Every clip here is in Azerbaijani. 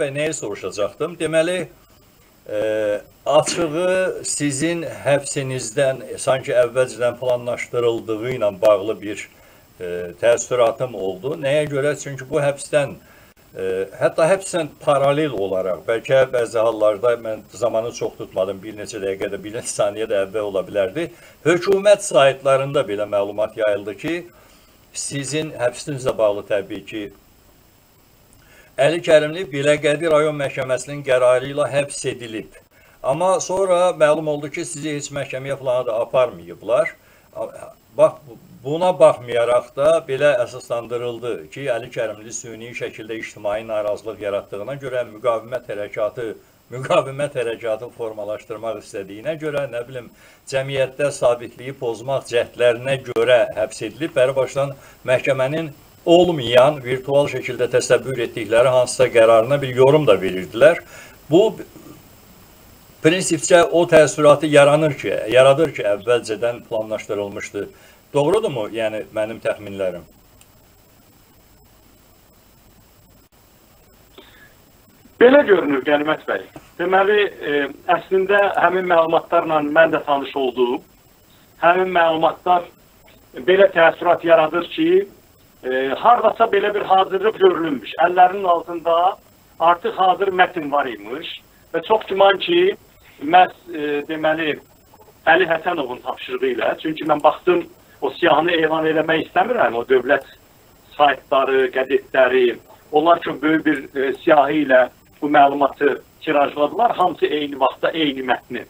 bəy nəyə soruşacaqdım? Deməli, e, açığı sizin həbsinizdən e, sanki əvvəlcədən planlaşdırıldığı ilə bağlı bir e, təəssüratım oldu. Nəyə görə? Çünki bu həbsdən e, hətta həbslə paralel olaraq, bəlkə bəzi hallarda mən zamanı çox tutmadım, bir neçə dəqiqədə, bir neçə saniyə də əvvəl ola bilərdi. Hökumət saytlarında belə məlumat yayıldı ki, sizin həbsinizlə bağlı təbii ki, Əli Kərimli Biləqədi rayon məhkəməsinin qərarı ilə həbs edilib. Amma sonra məlum oldu ki, sizi heç məhkəməyə falan da aparmayıblar. Bax, buna baxmayaraq da belə əsaslandırıldı ki, Əli Kərimli süni şəkildə ictimai narazılıq yaratdığına görə müqavimət hərəkatı müqavimət hərəkatı formalaşdırmaq istədiyinə görə, nə bilim, cəmiyyətdə sabitliyi pozmaq cəhdlərinə görə həbs edilib, bəri başdan məhkəmənin olmayan, virtual şəkildə təsəvvür etdikləri hansısa qərarına bir yorum da verirdilər. Bu prinsipcə o təəssüratı yaranır ki, yaradır ki, əvvəlcədən planlaşdırılmışdı. Doğrudurmu? Yəni mənim təxminlərim. Belə görünür Qənimət bəy. Deməli, e, əslində həmin məlumatlarla mən də tanış oldum. Həmin məlumatlar belə təəssürat yaradır ki, e, hardasa belə bir hazırlıq görülmüş. Əllərinin altında artıq hazır mətn var imiş və çox güman ki, məhz e, deməli Əli Həsənovun tapşırığı ilə, çünki mən baxdım o siyahını elan eləmək istəmirəm, o dövlət saytları, qəzetləri, onlar çox böyük bir e, siyahı ilə bu məlumatı tirajladılar, hamısı eyni vaxtda eyni mətni.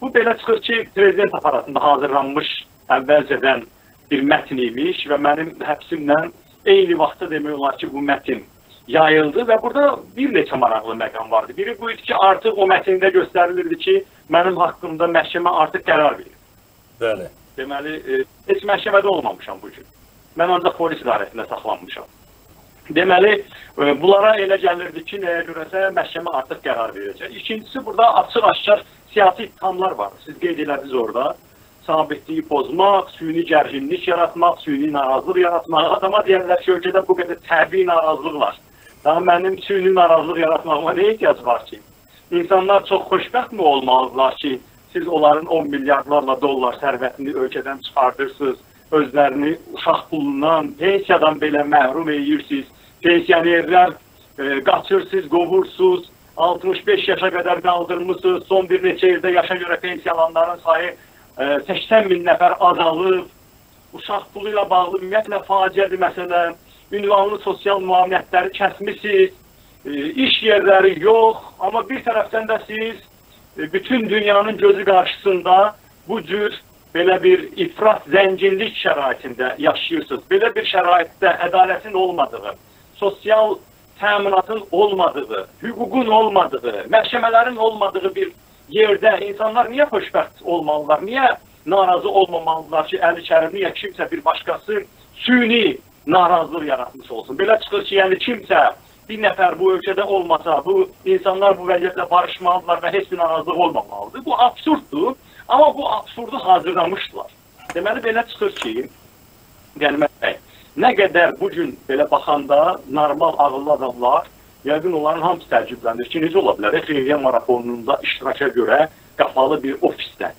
Bu belə çıxır ki, prezident aparatında hazırlanmış əvvəlcədən bir mətn imiş və mənim həbsimlə eyni vaxtda demək olar ki, bu mətn yayıldı və burada bir neçə maraqlı məqam vardı. Biri bu idi ki, artıq o mətndə göstərilirdi ki, mənim haqqımda məhkəmə artıq qərar verir. Bəli. Deməli, e, heç məhkəmədə olmamışam bu gün. Mən ancaq polis idarəsində saxlanmışam. Deməli, e, bunlara elə gəlirdi ki, nəyə görəsə məhkəmə artıq qərar verəcək. İkincisi, burada açıq-aşkar siyasi ittihamlar var. Siz qeyd elədiniz orada. Sabitliyi pozmaq, süni gərginlik yaratmaq, süni narazılıq yaratmaq. Adama deyərlər ki, ölkədə bu qədər təbii narazılıq var. Daha mənim süni narazılıq yaratmağıma nə ehtiyac var ki? İnsanlar çox xoşbəxtmi olmalıdırlar ki, siz onların 10 milyardlarla dollar sərvətini ölkədən çıxardırsınız, özlərini uşaq pulundan, pensiyadan belə məhrum edirsiniz pensionerlər e, qaçırsınız, qovursuz, 65 yaşa qədər qaldırmısınız, son bir neçə ildə yaşa görə pensiyalanların sayı 80 min nəfər azalıb, uşaq pulu ilə bağlı ümumiyyətlə faciədir məsələ, ünvanlı sosial müavinətləri kəsmisiniz, e, iş yerləri yox, amma bir tərəfdən də siz e, bütün dünyanın gözü qarşısında bu cür belə bir ifrat zənginlik şəraitində yaşayırsınız. Belə bir şəraitdə ədalətin olmadığı, sosial təminatın olmadığı, hüququn olmadığı, məhkəmələrin olmadığı bir yerdə insanlar niyə xoşbəxt olmalılar? Niyə narazı olmamalılar ki, Əli Kərimli ya kimsə bir başqası süni narazılıq yaratmış olsun. Belə çıxır ki, yəni kimsə bir nəfər bu ölkədə olmasa, bu insanlar bu vəziyyətlə barışmalıdırlar və heç bir narazılıq olmamalıdır. Bu absurddur, amma bu absurdu hazırlamışdılar. Deməli, belə çıxır ki, Qənimət bəy, Nə qədər bu gün belə baxanda normal ağıllı adamlar yəqin onların hamısı təəccüblənir ki, necə ola bilər? Xeyriyyə marafonunda iştiraka görə qapalı bir ofisdə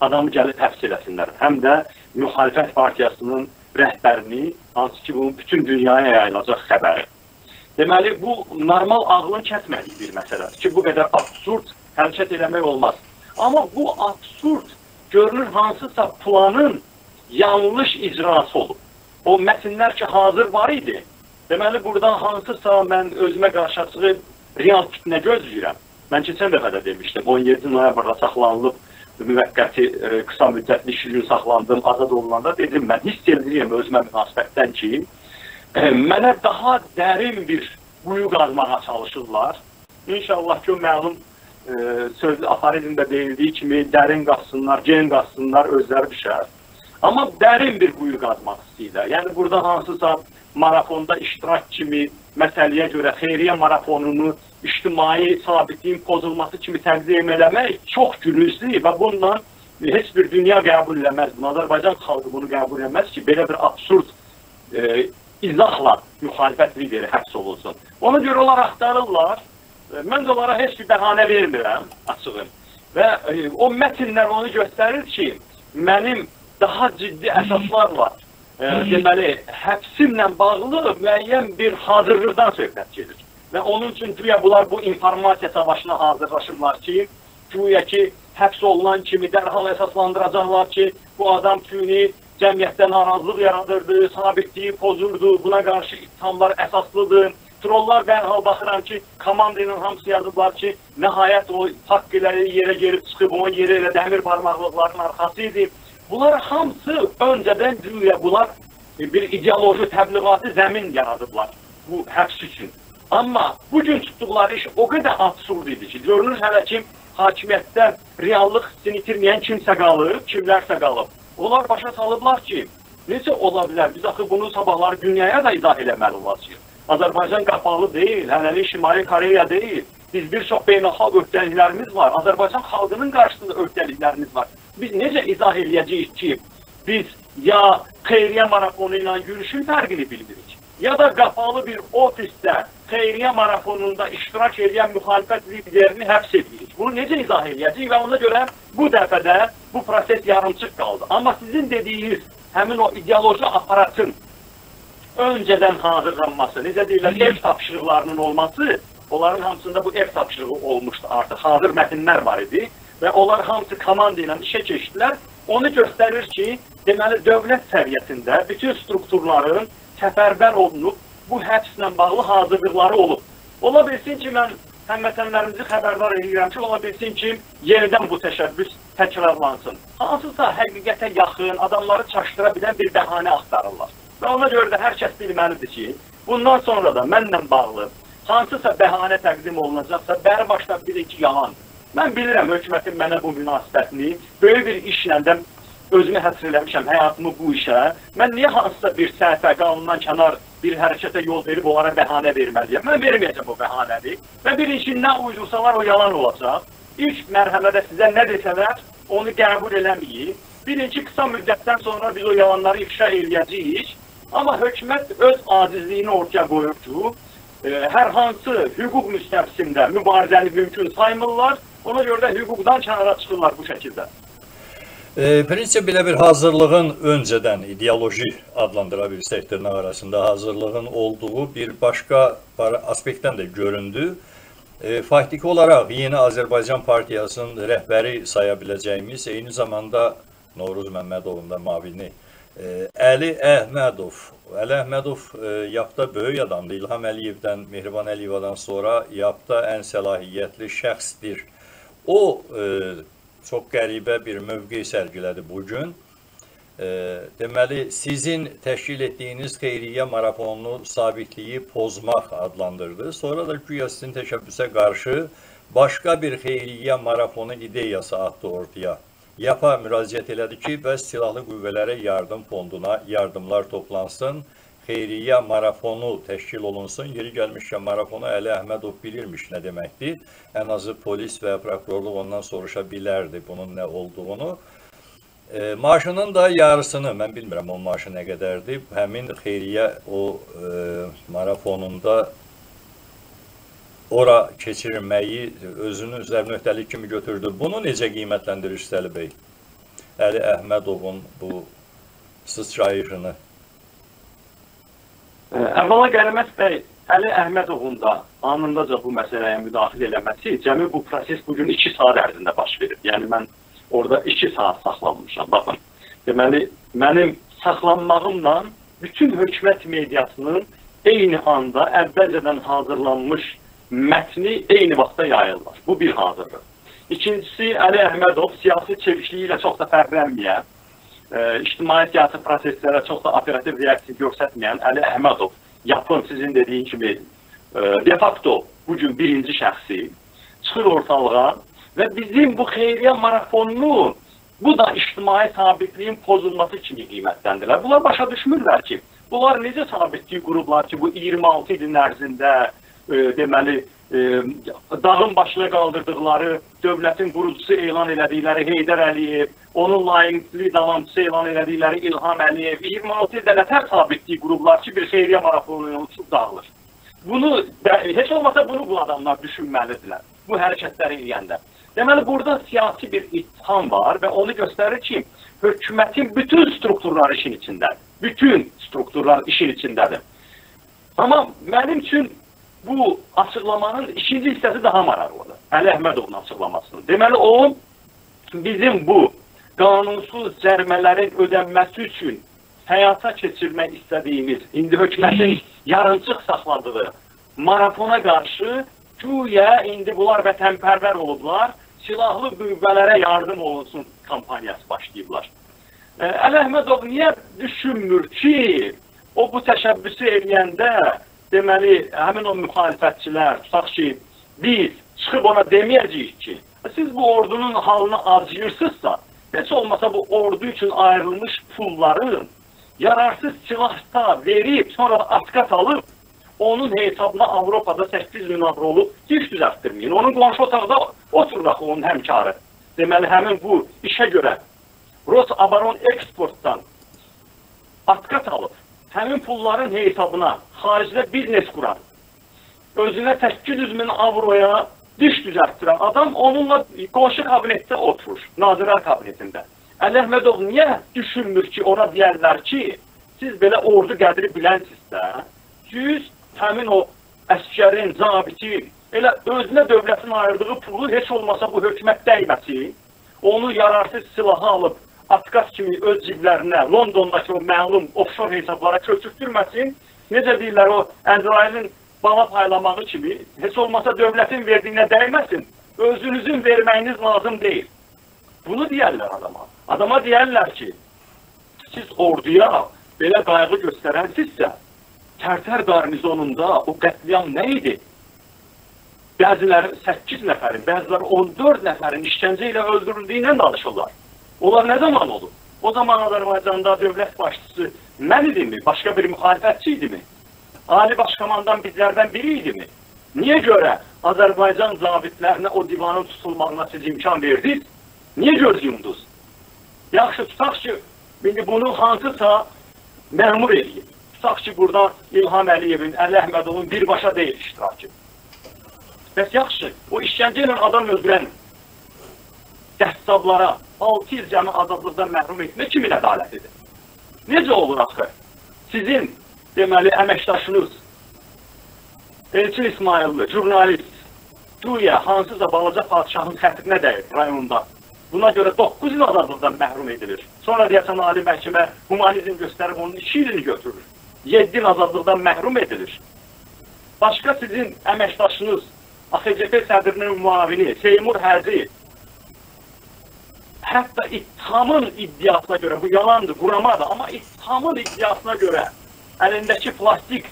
adamı gəlib həbs eləsinlər. Həm də müxalifət partiyasının rəhbərini, hansı ki, bunun bütün dünyaya yayılacaq xəbəri. Deməli, bu normal ağlın kəsmədiyi bir məsələdir ki, bu qədər absurd hərəkət eləmək olmaz. Amma bu absurd görünür hansısa planın yanlış icrası olub o mətnlər ki, hazır var idi. Deməli, buradan hansısa mən özümə qarşı açığı real fitnə gözləyirəm. Mən keçən dəfə də demişdim, 17 noyabrda saxlanılıb müvəqqəti e, qısa müddətli iş gün saxlandım, azad olunanda dedim mən hiss edirəm özümə münasibətdən ki, e, mənə daha dərin bir quyu qazmağa çalışırlar. İnşallah ki, o məlum e, söz aforizmdə deyildiyi kimi dərin qazsınlar, gen qazsınlar, özləri düşər. Amma dərin bir quyu qazmaq istəyirlər. Yəni burada hansısa marafonda iştirak kimi məsələyə görə xeyriyyə marafonunu ictimai sabitliyin pozulması kimi təqdim eləmək çox gülüzlü və bununla heç bir dünya qəbul eləməz. Azərbaycan xalqı bunu qəbul eləməz ki, belə bir absurd e, izahla müxalifət lideri həbs olunsun. Ona görə onlar axtarırlar Mən də onlara heç bir bəhanə vermirəm, açığım. Və e, o mətnlər onu göstərir ki, mənim daha ciddi əsaslarla e, deməli, həbsimlə bağlı müəyyən bir hazırlıqdan söhbət gedir. Və onun üçün güya bunlar bu informasiya savaşına hazırlaşırlar ki, güya ki, həbs olunan kimi dərhal əsaslandıracaqlar ki, bu adam süni cəmiyyətdə narazılıq yaradırdı, sabitliyi pozurdu, buna qarşı ittihamlar əsaslıdır. Trollar dərhal baxıram ki, komandinin hamısı yazıblar ki, nəhayət o haqqıları yerə gelib çıxıb, onun yeri elə dəmir barmaqlıqların arxası idi. Bunlar hamısı öncədən güya bunlar bir ideoloji təbliğatı zəmin yaradıblar bu həbs üçün. Amma bugün tutduqları iş o qədər absurd idi ki, görünür hələ ki, hakimiyyətdə reallıq hissini itirməyən kimsə qalıb, kimlərsə qalıb. Onlar başa salıblar ki, necə ola bilər? Biz axı bunu sabahları dünyaya da izah eləməli olacağıq. Azərbaycan qapalı deyil, hələlik Şimali Koreya deyil. Biz bir çox beynəlxalq öhdəliklərimiz var. Azərbaycan xalqının qarşısında öhdəliklərimiz var. Biz necə izah eləyəcəyik ki, biz ya xeyriyyə marafonu ilə yürüşün fərqini bilmirik, ya da qapalı bir ofisdə xeyriyyə marafonunda iştirak edən müxalifət liderini həbs edirik. Bunu necə izah eləyəcəyik və ona görə bu dəfədə bu proses yarımçıq qaldı. Amma sizin dediyiniz həmin o ideoloji aparatın öncədən hazırlanması, necə deyirlər, ev tapşırıqlarının olması, onların hamısında bu ev tapşırığı olmuşdu artıq. Hazır mətnlər var idi və onlar hamısı komanda ilə işə keçdilər. Onu göstərir ki, deməli dövlət səviyyəsində bütün strukturların səfərbər olunub bu həbslə bağlı hazırlıqları olub. Ola bilsin ki, mən həmvətənlərimizi xəbərdar edirəm ki, ola bilsin ki, yenidən bu təşəbbüs təkrarlansın. Hansısa həqiqətə yaxın, adamları çaşdıra bilən bir bəhanə axtarırlar. Və ona görə də hər kəs bilməlidir ki, bundan sonra da mənlə bağlı hansısa bəhanə təqdim olunacaqsa, bəri başda bilir ki, yalandır. Mən bilirəm hökumətin mənə bu münasibətini, böyük bir işlə də özümü həsr eləmişəm həyatımı bu işə. Mən niyə hansısa bir səhvə, qanundan kənar bir hərəkətə yol verib onlara bəhanə verməliyəm? Mən verməyəcəm bu bəhanəni. Və bir işin nə uydursalar o yalan olacaq. İlk mərhələdə sizə nə desələr, onu qəbul eləməyin. Birinci qısa müddətdən sonra biz o yalanları ifşa eləyəcəyik. Amma hökumət öz acizliyini ortaya e, hər hansı hüquq müstəbsində mübarizəni mümkün saymırlar. Ona görə də hüquqdan kənara çıxırlar bu şəkildə. E, prinsip belə bir hazırlığın öncədən ideoloji adlandıra bilsək dırnaq arasında hazırlığın olduğu bir başqa aspektdən də göründü. E, faktiki olaraq Yeni Azərbaycan Partiyasının rəhbəri saya biləcəyimiz, eyni zamanda Novruz Məmmədovun da mavini e, Əli Əhmədov. Əli Əhmədov e, yapda böyük adamdır. İlham Əliyevdən, Mehriban Əliyevadan sonra yapda ən səlahiyyətli şəxsdir. O e, çox qəribə bir mövqe sərgilədi bu gün. E, deməli, sizin təşkil etdiyiniz xeyriyyə marafonunu sabitliyi pozmaq adlandırdı. Sonra da güya sizin təşəbbüsə qarşı başqa bir xeyriyyə marafonu ideyası atdı ortaya. YAPA müraciət elədi ki, bəs silahlı qüvvələrə yardım fonduna yardımlar toplansın, xeyriyyə marafonu təşkil olunsun. Yeri gəlmişkən marafonu Əli Əhmədov bilirmiş nə deməkdir. Ən azı polis və prokurorluq ondan soruşa bilərdi bunun nə olduğunu. E, maaşının da yarısını, mən bilmirəm o maaşı nə qədərdir, həmin xeyriyyə o e, marafonunda ora keçirməyi özünün üzərinə öhdəlik kimi götürdü. Bunu necə qiymətləndirir Üstəli bəy? Əli Əhmədovun bu sıçrayışını. Əvvəla Qəniməz bəy, Əli Əhmədovun da anındaca bu məsələyə müdaxilə eləməsi, cəmi bu proses bugün 2 saat ərzində baş verib. Yəni mən orada 2 saat saxlanmışam. Baxın. Deməli, mənim saxlanmağımla bütün hökumət mediasının eyni anda əvvəlcədən hazırlanmış mətni eyni vaxtda yayırlar. Bu bir hazırlıq. İkincisi, Əli Əhmədov siyasi çevikliyi ilə çox da fərqlənməyən, ictimai siyasi proseslərə çox da operativ reaksiya göstərməyən Əli Əhmədov, yapın sizin dediyin kimi e, de facto bugün birinci şəxsi çıxır ortalığa və bizim bu xeyriyyə marafonunu bu da ictimai sabitliyin pozulması kimi qiymətləndirilər. Bunlar başa düşmürlər ki, bunlar necə sabitlik qurublar ki, bu 26 ilin ərzində e, deməli dağın başına qaldırdıqları dövlətin qurucusu elan elədikləri Heydər Əliyev, onun layiqli davamçısı elan elədikləri İlham Əliyev 26 ildə nətər sabitlik qurublar ki, bir xeyriyyə marafonunu uçub dağılır. bunu heç olmasa bunu bu adamlar düşünməlidirlər. Bu hərəkətləri edəndə. Deməli burada siyasi bir ittiham var və onu göstərir ki, hökumətin bütün strukturları işin içindədir. Bütün strukturlar işin içindədir. Amma mənim üçün bu açıqlamanın ikinci hissəsi daha maraqlıdır. Əli Əhmədovun açıqlamasının. Deməli o bizim bu qanunsuz cərimələrin ödənməsi üçün həyata keçirmək istədiyimiz, indi hökumətin yarımçıq saxladığı marafona qarşı güya indi bunlar vətənpərvər olublar, silahlı qüvvələrə yardım olunsun kampaniyası başlayıblar. Əli Əhmədov niyə düşünmür ki, o bu təşəbbüsü eləyəndə deməli, həmin o müxalifətçilər, tutaq ki, biz çıxıb ona deməyəcəyik ki, siz bu ordunun halını acıyırsınızsa, heç olmasa bu ordu üçün ayrılmış pulların yararsız silahda verib, sonra askat alıb, onun hesabına Avropada 8 min avrolu hiç düzəltdirməyin. Onun qonşu otaqda oturur axı onun həmkarı. Deməli, həmin bu işə görə Rosabaron Exportdan askat alıb, həmin pulların hesabına xaricdə biznes quran, özünə 800 min avroya diş düzəltdirən adam onunla qonşu kabinetdə oturur, nazirlər kabinetində. Əli Əhmədov niyə düşünmür ki, ona deyərlər ki, siz belə ordu qədri bilənsinizsə, siz həmin o əskərin, zabitin, elə özünə dövlətin ayırdığı pulu heç olmasa bu hökumət dəyməsin, onu yararsız silahı alıb Atkas kimi öz ciblərinə, Londondakı o məlum offshore hesablara köçürtürməsin, necə deyirlər o Əzrailin bala paylamağı kimi, heç olmasa dövlətin verdiyinə dəyməsin, özünüzün verməyiniz lazım deyil. Bunu deyərlər adama. Adama deyərlər ki, siz orduya belə qayğı göstərənsizsə, Tərtər qarnizonunda o qətliam nə idi? Bəziləri 8 nəfərin, bəziləri 14 nəfərin işgəncə ilə öldürüldüyündən danışırlar. Onlar nə zaman olub? O zaman Azərbaycanda dövlət başçısı mən idimmi? Başqa bir müxalifətçi idimi? Ali başkomandan bizlərdən biri idimi? Niyə görə Azərbaycan zabitlərinə o divanın tutulmağına siz imkan verdiniz? Niyə göz yumdunuz? Yaxşı, tutaq ki, indi bunu hansısa məmur edeyim. Tutaq ki, burada İlham Əliyevin, Əli Əhmədovun birbaşa deyil iştirakı. Bəs yaxşı, o işgəncə ilə adam öldürən qəssablara 6 il cəmi azadlıqdan məhrum etmək kimin ədalətidir? Necə olur axı? Sizin, deməli, əməkdaşınız, Elçin İsmailli, jurnalist, güya hansısa balaca padişahın xətrinə dəyir rayonunda. Buna görə 9 il azadlıqdan məhrum edilir. Sonra deyəsən Ali Məhkəmə humanizm göstərib onun 2 ilini götürür. 7 il azadlıqdan məhrum edilir. Başqa sizin əməkdaşınız, AXCP sədrinin müavini Seymur Hərzi hətta ittihamın iddiasına görə, bu yalandır, quramadır, amma ittihamın iddiasına görə əlindəki plastik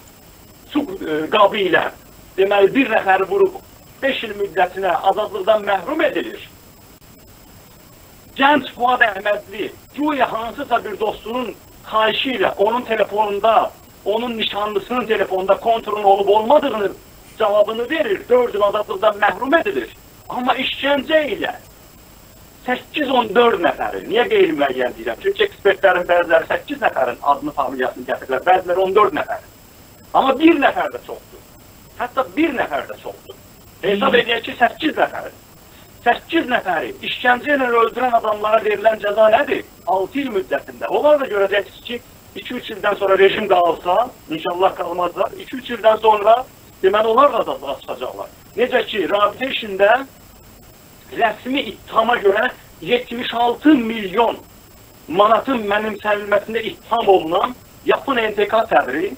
su e, qabı ilə deməli bir nəfəri vurub 5 il müddətinə azadlıqdan məhrum edilir. Gənc Fuad Əhmədli güya hansısa bir dostunun xahişi ilə onun telefonunda, onun nişanlısının telefonunda kontrolün olub olmadığını cavabını verir, 4 il azadlıqdan məhrum edilir. Amma işgəncə ilə 8-14 nəfəri, niyə qeyri-müəyyən deyirəm? Çünki ekspertlərin bəziləri 8 nəfərin adını, familiyasını gətirirlər, bəziləri 14 nəfər. Amma bir nəfər də çoxdur. Hətta bir nəfər də çoxdur. Hesab edək ki, 8 nəfəri. 8 nəfəri işgəncə ilə öldürən adamlara verilən cəza nədir? 6 il müddətində. Onlar da görəcəksiniz ki, 2-3 ildən sonra rejim dağılsa, inşallah qalmazlar, 2-3 ildən sonra deməli onlar da azadlığa çıxacaqlar. Necə ki, rabitə işində rəsmi ittihama görə 76 milyon manatın mənimsənilməsində ittiham olunan Yapın NTK sədri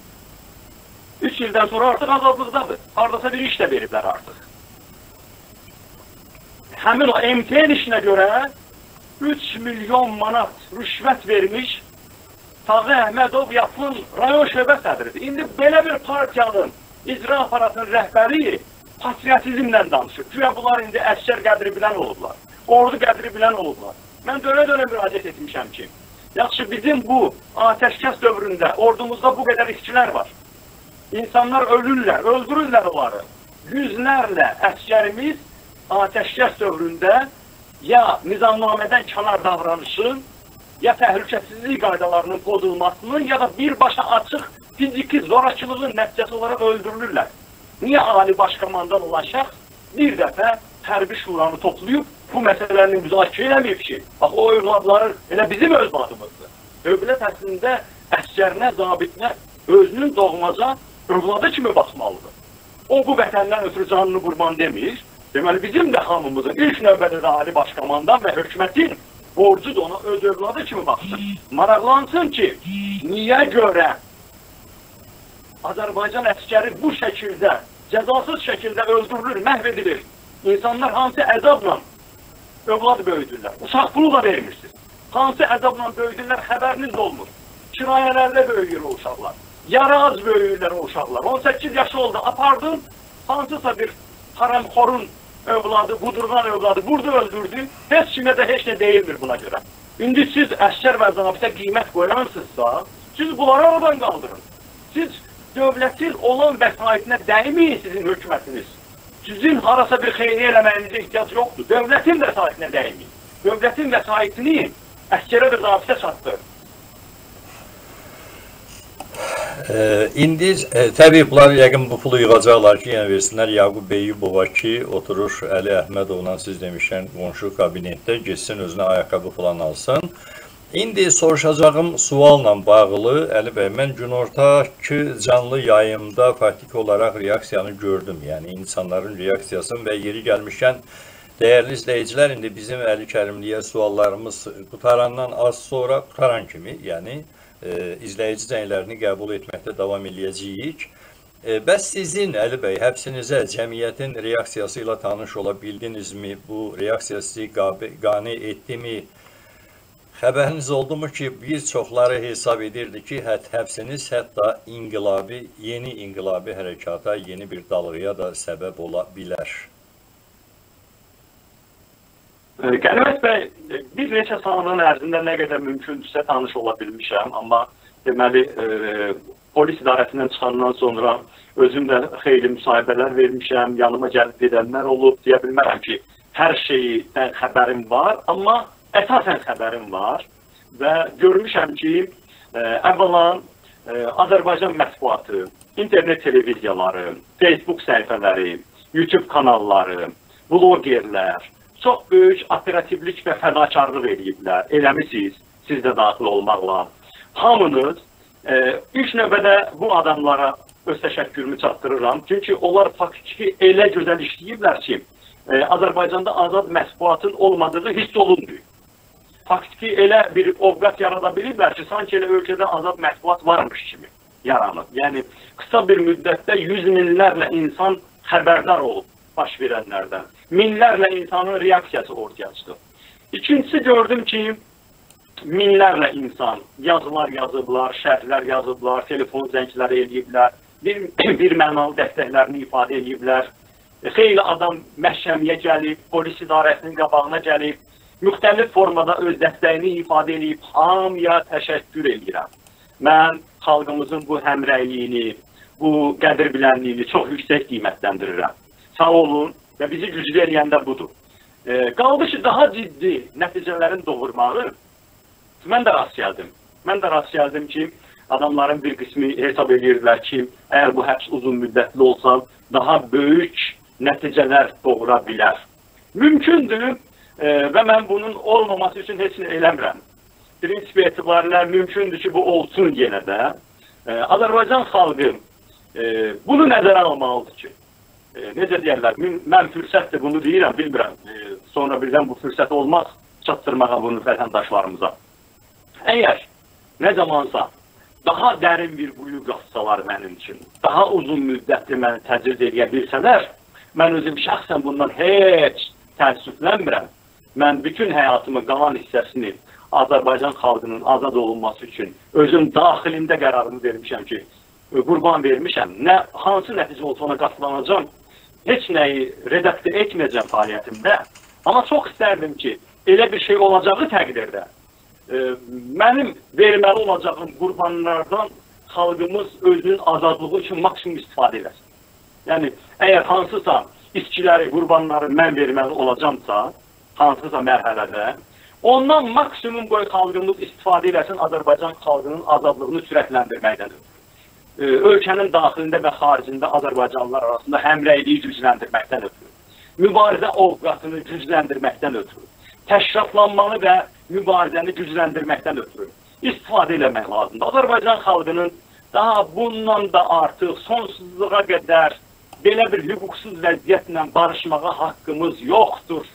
3 ildən sonra artıq azadlıqdadır. Haradasa bir iş də veriblər artıq. Həmin o MTN işinə görə 3 milyon manat rüşvət vermiş Tağı Əhmədov Yapın rayon şöbə sədridir. İndi belə bir partiyanın icra aparatının rəhbəri patriotizmlə danışır. Güya bunlar indi əskər qədri bilən olublar. Ordu qədri bilən olublar. Mən dönə-dönə müraciət etmişəm ki, yaxşı bizim bu atəşkəs dövründə ordumuzda bu qədər işçilər var. İnsanlar ölürlər, öldürürlər onları. Yüzlərlə əskərimiz atəşkəs dövründə ya nizamnamədən kənar davranışın, ya təhlükəsizlik qaydalarının pozulmasının, ya da birbaşa açıq fiziki zorakılığın nəticəsi olaraq öldürülürlər. Niyə Ali Baş Komandan olan şəxs bir dəfə hərbi şuranı toplayıb bu məsələni müzakirə eləməyib ki, bax o övladları elə bizim övladımızdır. Dövlət əslində əsgərinə, zabitinə özünün doğmaca övladı kimi baxmalıdır. O bu vətəndən ötürü canını qurban demir. Deməli bizim də hamımızın ilk növbədə də Ali Baş Komandan və hökumətin borcudur ona öz övladı kimi baxsın. Maraqlansın ki, niyə görə Azərbaycan əskəri bu şəkildə, cəzasız şəkildə öldürülür, məhv edilir. İnsanlar hansı əzabla övlad böyüdürlər. Uşaq pulu da vermirsiniz. Hansı əzabla böyüdürlər, xəbəriniz olmur. Kirayələrdə böyüyür o uşaqlar. Yarı az böyüyürlər o uşaqlar. 18 yaşı oldu, apardın, hansısa bir haramxorun övladı, budurğan övladı burada öldürdü. Heç kimə də heç nə deyilmir buna görə. İndi siz əskər və zabitə qiymət qoyansınızsa, siz bunları aradan qaldırın. Siz dövlətin olan vəsaitinə dəyməyin sizin hökumətiniz. Sizin harasa bir xeyri eləməyinizə ehtiyac yoxdur. Dövlətin vəsaitinə dəyməyin. Dövlətin vəsaitini əskərə zabitə çatdırın. Ee, indi təbii bunlar yəqin bu pulu yığacaqlar ki, yəni versinlər Yaqub Beyyubova ki, oturur Əli Əhmədovla siz demişən qonşu kabinetdə getsin özünə ayaqqabı falan alsın. İndi soruşacağım sualla bağlı Əli bəy, mən günortaki canlı yayımda faktiki olaraq reaksiyanı gördüm. Yəni insanların reaksiyasını və yeri gəlmişkən Dəyərli izləyicilər, indi bizim Əli Kərimliyə suallarımız qutarandan az sonra qutaran kimi, yəni e, izləyici zənglərini qəbul etməkdə davam eləyəcəyik. E, bəs sizin Əli bəy həbsinizə cəmiyyətin reaksiyası ilə tanış ola bildinizmi? Bu reaksiya sizi qane etdimi? Xəbəriniz oldumu ki, bir çoxları hesab edirdi ki, hət həbsiniz hətta inqilabi, yeni inqilabi hərəkata, yeni bir dalğaya da səbəb ola bilər. Qənimət bəy, bir neçə saniyyənin ərzində nə qədər mümkündürsə tanış ola bilmişəm, amma deməli e, polis idarəsindən çıxandan sonra özüm də xeyli müsahibələr vermişəm, yanıma gəlib gedənlər olub, deyə bilmərəm ki, hər şeydən xəbərim var, amma əsasən xəbərim var və görmüşəm ki, e, əvvəlan e, Azərbaycan mətbuatı, internet televiziyaları, Facebook səhifələri, YouTube kanalları, blogerlər, çox böyük operativlik və fədakarlıq ediblər. Eləmisiniz, siz də daxil olmaqla. Hamınız e, ilk növbədə bu adamlara öz təşəkkürümü çatdırıram. Çünki onlar faktiki elə gözəl işləyiblər ki, e, Azərbaycanda azad mətbuatın olmadığı hiss olunmuyor. Faktiki elə bir ovqat yarada biliblər ki, sanki elə ölkədə azad mətbuat varmış kimi yaranıb. Yəni qısa bir müddətdə yüz minlərlə insan xəbərdar olub baş verənlərdən. Minlərlə insanın reaksiyası ortaya çıxdı. İkincisi gördüm ki, minlərlə insan yazılar yazıblar, şərhlər yazıblar, telefon zəngləri eləyiblər, bir, bir mənalı dəstəklərini ifadə eləyiblər. Xeyli adam məhkəməyə gəlib, polis idarəsinin qabağına gəlib, müxtəlif formada öz dəstəyini ifadə edib, hamıya təşəkkür edirəm. Mən xalqımızın bu həmrəyliyini, bu qədir bilənliyini çox yüksək qiymətləndirirəm sağ olun və bizi güclü eləyəndə budur. E, qaldı ki, daha ciddi nəticələrin doğurmağı mən də rast gəldim. Mən də rast gəldim ki, adamların bir qismi hesab edirdilər ki, əgər bu həbs uzun müddətli olsa, daha böyük nəticələr doğura bilər. Mümkündür və mən bunun olmaması üçün heç nə eləmirəm. Prinsip etibarilə mümkündür ki, bu olsun yenə də. E, Azərbaycan xalqı e, bunu nəzərə almalıdır ki, e, necə deyərlər, mən fürsətdir bunu deyirəm, bilmirəm. E, sonra birdən bu fürsət olmaz çatdırmağa bunu vətəndaşlarımıza. Əgər nə zamansa daha dərin bir quyu qazsalar mənim üçün, daha uzun müddətli məni təcrid edə bilsələr, mən özüm şəxsən bundan heç təəssüflənmirəm. Mən bütün həyatımın qalan hissəsini Azərbaycan xalqının azad olunması üçün özüm daxilimdə qərarımı vermişəm ki, qurban vermişəm. Nə hansı nəticə olsa ona qatlanacam heç nəyi redaktə etməyəcəm fəaliyyətimdə. Amma çox istərdim ki, elə bir şey olacağı təqdirdə e, mənim verməli olacağım qurbanlardan xalqımız özünün azadlığı üçün maksimum istifadə eləsin. Yəni, əgər hansısa içkiləri, qurbanları mən verməli olacamsa, hansısa mərhələdə, ondan maksimum qoy xalqımız istifadə eləsin Azərbaycan xalqının azadlığını sürətləndirməkdədir. ölkənin daxilində və xaricində Azərbaycanlılar arasında həmrəyliyi gücləndirməkdən ötürü, mübarizə ovqatını gücləndirməkdən ötürü, təşraflanmanı və mübarizəni gücləndirməkdən ötürü istifadə eləmək lazımdır. Azərbaycan xalqının daha bundan da artıq sonsuzluğa qədər belə bir hüquqsuz vəziyyətlə barışmağa haqqımız yoxdur.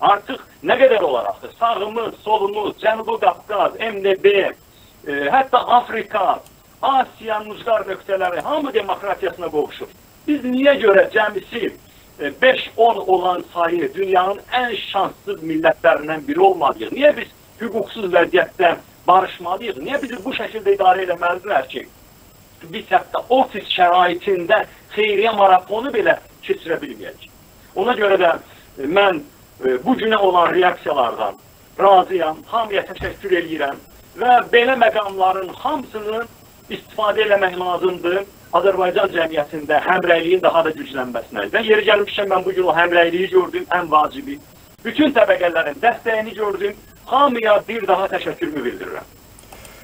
Artıq nə qədər olaraqdır? Sağımız, solumuz, Cənubi Qafqaz, MDB, e, hətta Afrika, Asiya, Muzqar nöqtələri hamı demokratiyasına qovuşur. Biz niyə görə cəmisi 5-10 olan sayı dünyanın ən şanssız millətlərindən biri olmalıyıq? Niyə biz hüquqsuz vəziyyətdə barışmalıyıq? Niyə bizi bu şəkildə idarə eləməlidirlər ki, biz hətta ofis şəraitində xeyriyyə marafonu belə keçirə bilməyək. Ona görə də mən bu günə olan reaksiyalardan razıyam, hamıya təşəkkür edirəm və belə məqamların hamısını istifadə eləmək lazımdır. Azərbaycan cəmiyyətində həmrəyliyin daha da güclənməsinə. Və yeri gəlmişkən mən bu gün o həmrəyliyi gördüm, ən vacibi. Bütün təbəqələrin dəstəyini gördüm. Hamıya bir daha təşəkkürümü bildirirəm.